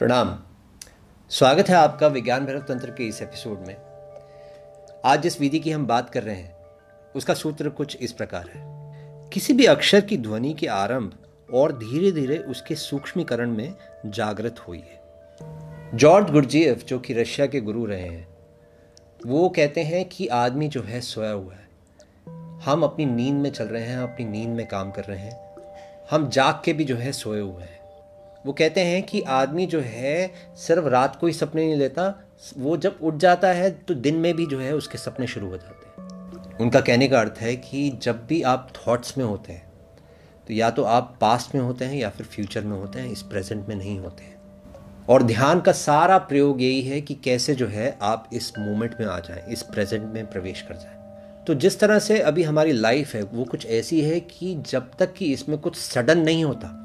प्रणाम। स्वागत है आपका विज्ञान भैरव तंत्र के इस एपिसोड में। आज जिस विधि की हम बात कर रहे हैं, उसका सूत्र कुछ इस प्रकार है। किसी भी अक्षर की ध्वनि के आरंभ और धीरे धीरे उसके सूक्ष्मीकरण में जागृत हुई है जॉर्ज गुरजीएफ, जो कि रशिया के गुरु रहे हैं, वो कहते हैं कि आदमी जो है सोया हुआ है। हम अपनी नींद में चल रहे हैं, अपनी नींद में काम कर रहे हैं। हम जाग के भी जो है सोए हुए हैं। वो कहते हैं कि आदमी जो है, सिर्फ़ रात को ही सपने नहीं लेता, वो जब उठ जाता है तो दिन में भी जो है, उसके सपने शुरू हो जाते हैं। उनका कहने का अर्थ है कि जब भी आप थॉट्स में होते हैं तो या तो आप पास्ट में होते हैं, या फिर फ्यूचर में होते हैं, इस प्रेजेंट में नहीं होते हैं। और ध्यान का सारा प्रयोग यही है कि कैसे जो है, आप इस मोमेंट में आ जाएँ, इस प्रेजेंट में प्रवेश कर जाएँ। तो जिस तरह से अभी हमारी लाइफ है, वो कुछ ऐसी है कि जब तक कि इसमें कुछ सडन नहीं होता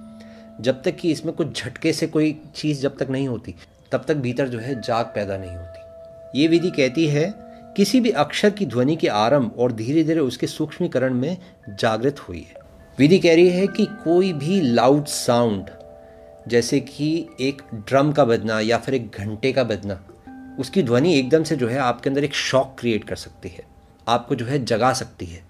जब तक कि इसमें कुछ झटके से कोई चीज़ जब तक नहीं होती, तब तक भीतर जो है जाग पैदा नहीं होती। ये विधि कहती है, किसी भी अक्षर की ध्वनि के आरंभ और धीरे धीरे उसके सूक्ष्मीकरण में जागृत हुई है। विधि कह रही है कि कोई भी लाउड साउंड जैसे कि एक ड्रम का बजना या फिर एक घंटे का बजना, उसकी ध्वनि एकदम से जो है आपके अंदर एक शॉक क्रिएट कर सकती है। आपको जो है जगा सकती है।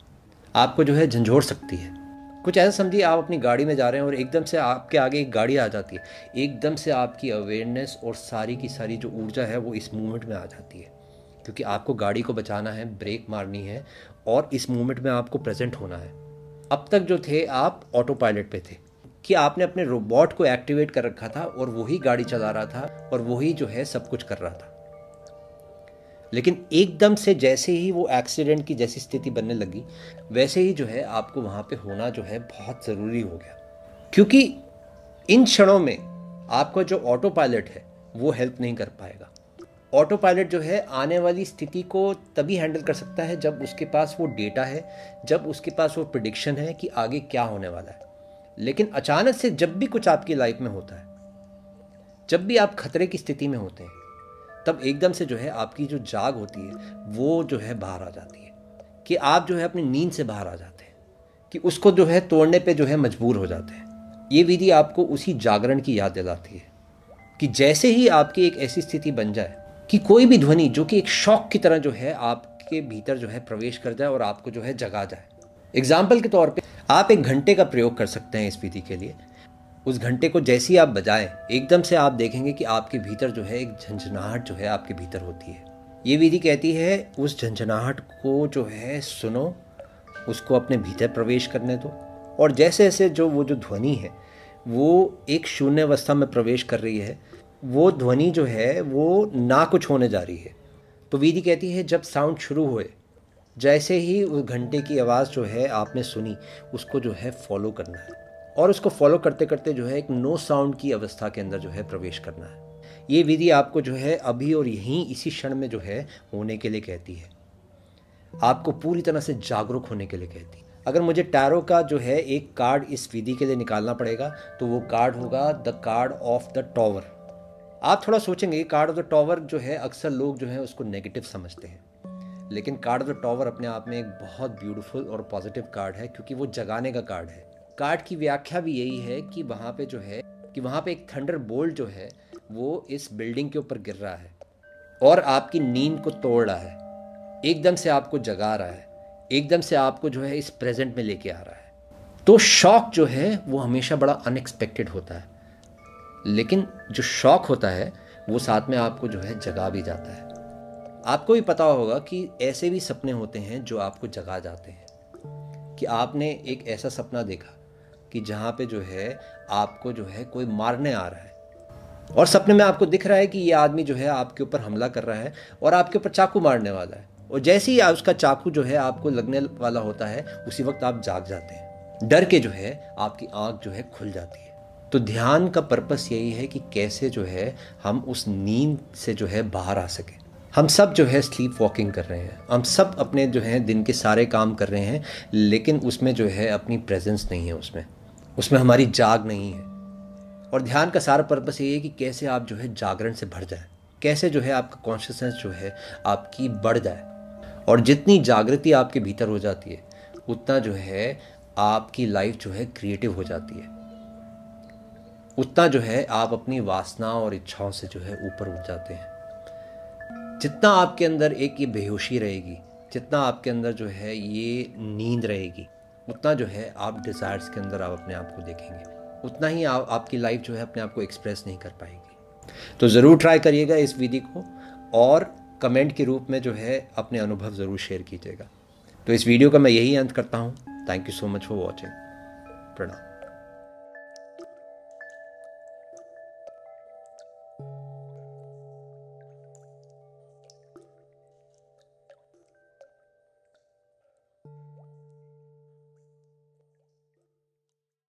आपको जो है झंझोड़ सकती है। कुछ ऐसा समझिए, आप अपनी गाड़ी में जा रहे हैं और एकदम से आपके आगे एक गाड़ी आ जाती है। एकदम से आपकी अवेयरनेस और सारी की सारी जो ऊर्जा है, वो इस मूवमेंट में आ जाती है। क्योंकि आपको गाड़ी को बचाना है ब्रेक मारनी है और इस मूवमेंट में आपको प्रेजेंट होना है। अब तक जो थे, आप ऑटो पायलट पे थे कि आपने अपने रोबोट को एक्टिवेट कर रखा था और वही गाड़ी चला रहा था और वही जो है सब कुछ कर रहा था। लेकिन एकदम से जैसे ही वो एक्सीडेंट की जैसी स्थिति बनने लगी, वैसे ही जो है आपको वहाँ पे होना जो है बहुत ज़रूरी हो गया। क्योंकि इन क्षणों में आपका जो ऑटो पायलट है, वो हेल्प नहीं कर पाएगा। ऑटो पायलट जो है आने वाली स्थिति को तभी हैंडल कर सकता है जब उसके पास वो डेटा है, जब उसके पास वो प्रिडिक्शन है कि आगे क्या होने वाला है। लेकिन अचानक से जब भी कुछ आपकी लाइफ में होता है, जब भी आप खतरे की स्थिति में होते हैं तब एकदम से जो है आपकी जो जाग होती है, वो जो है बाहर आ जाती है। कि आप जो है अपनी नींद से बाहर आ जाते हैं। कि उसको जो है तोड़ने पे जो है मजबूर हो जाते हैं। ये विधि आपको उसी जागरण की याद दिलाती है। कि जैसे ही आपकी एक ऐसी स्थिति बन जाए, कि कोई भी ध्वनि जो कि एक शौक की तरह जो है आपके भीतर जो है प्रवेश कर जाए और आपको जो है जगा जाए। एग्ज़ाम्पल के तौर पर आप एक घंटे का प्रयोग कर सकते हैं इस विधि के लिए। उस घंटे को जैसे ही आप बजाएँ, एकदम से आप देखेंगे कि आपके भीतर जो है एक झंझनाहट जो है आपके भीतर होती है। ये विधि कहती है, उस झंझनाहट को जो है सुनो, उसको अपने भीतर प्रवेश करने दो। और जैसे जैसे जो वो जो ध्वनि है, वो एक शून्य अवस्था में प्रवेश कर रही है, वो ध्वनि जो है, वो ना कुछ होने जा रही है। तो विधि कहती है, जब साउंड शुरू हुए, जैसे ही उस घंटे की आवाज़ जो है आपने सुनी, उसको जो है फॉलो करना है। और उसको फॉलो करते करते जो है एक नो साउंड की अवस्था के अंदर जो है प्रवेश करना है। ये विधि आपको जो है अभी और यहीं इसी क्षण में जो है होने के लिए कहती है। आपको पूरी तरह से जागरूक होने के लिए कहती है। अगर मुझे टैरो का जो है एक कार्ड इस विधि के लिए निकालना पड़ेगा तो वो कार्ड होगा the card of the tower आप थोड़ा सोचेंगे कार्ड ऑफ़ द टॉवर जो है अक्सर लोग जो है उसको नेगेटिव समझते हैं। लेकिन कार्ड ऑफ़ द टॉवर अपने आप में एक बहुत ब्यूटीफुल और पॉजिटिव कार्ड है, क्योंकि वो जगाने का कार्ड है। कार्ड की व्याख्या भी यही है कि वहाँ पे जो है, कि वहाँ पे एक थंडर बोल्ट जो है, वो इस बिल्डिंग के ऊपर गिर रहा है और आपकी नींद को तोड़ रहा है। एकदम से आपको जगा रहा है। एकदम से आपको जो है इस प्रेजेंट में लेके आ रहा है। तो शौक जो है, वो हमेशा बड़ा अनएक्सपेक्टेड होता है। लेकिन जो शौक होता है, वो साथ में आपको जो है जगा भी जाता है। आपको भी पता होगा कि ऐसे भी सपने होते हैं जो आपको जगा जाते हैं। कि आपने एक ऐसा सपना देखा कि जहाँ पे जो है, आपको जो है कोई मारने आ रहा है। और सपने में आपको दिख रहा है कि ये आदमी जो है आपके ऊपर हमला कर रहा है और आपके ऊपर चाकू मारने वाला है। और जैसे ही उसका चाकू जो है आपको लगने वाला होता है, उसी वक्त आप जाग जाते हैं। डर के जो है, आपकी आँख जो है खुल जाती है। तो ध्यान का पर्पस यही है कि कैसे जो है, हम उस नींद से जो है बाहर आ सके। हम सब जो है स्लीप वॉकिंग कर रहे हैं। हम सब अपने जो है दिन के सारे काम कर रहे हैं, लेकिन उसमें जो है अपनी प्रेजेंस नहीं है उसमें। उसमें हमारी जाग नहीं है। और ध्यान का सारा पर्पस ये है कि कैसे आप जो है जागरण से भर जाए। कैसे जो है आपका कॉन्शियसनेस जो है आपकी बढ़ जाए। और जितनी जागृति आपके भीतर हो जाती है, उतना जो है आपकी लाइफ जो है क्रिएटिव हो जाती है। उतना जो है आप अपनी वासनाओं और इच्छाओं से जो है ऊपर उठ जाते हैं। जितना आपके अंदर एक ये बेहोशी रहेगी, जितना आपके अंदर जो है ये नींद रहेगी उतना जो है आप डिज़ायर्स के अंदर आप अपने आप को देखेंगे। उतना ही आप, आपकी लाइफ जो है अपने आप को एक्सप्रेस नहीं कर पाएगी। तो ज़रूर ट्राई करिएगा इस विधि को और कमेंट के रूप में जो है अपने अनुभव ज़रूर शेयर कीजिएगा। तो इस वीडियो का मैं यही अंत करता हूँ। Thank you so much for watching प्रणाम।